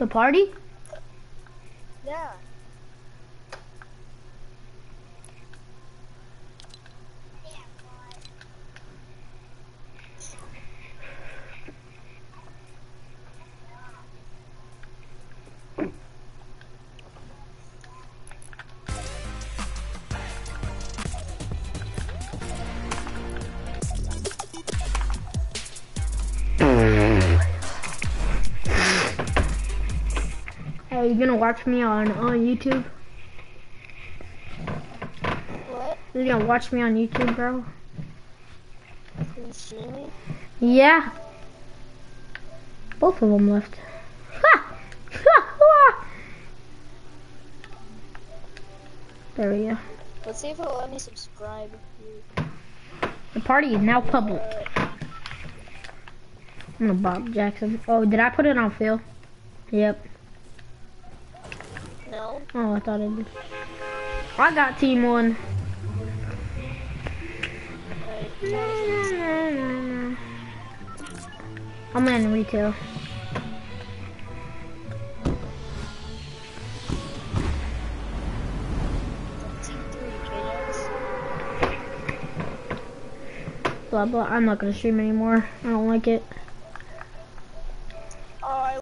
The party? Yeah. Hey, you gonna watch me on on YouTube? What? You gonna watch me on YouTube, bro? You streaming? Yeah. Both of them left. Ha! Ha! Ha! There we go. Let's see if it'll let me subscribe. The party is now public. I'm gonna Bob Jackson. Oh, did I put it on fill? Yep. Oh, I thought it did. I got team one. I'm in retail. Blah blah. I'm not gonna stream anymore. I don't like it.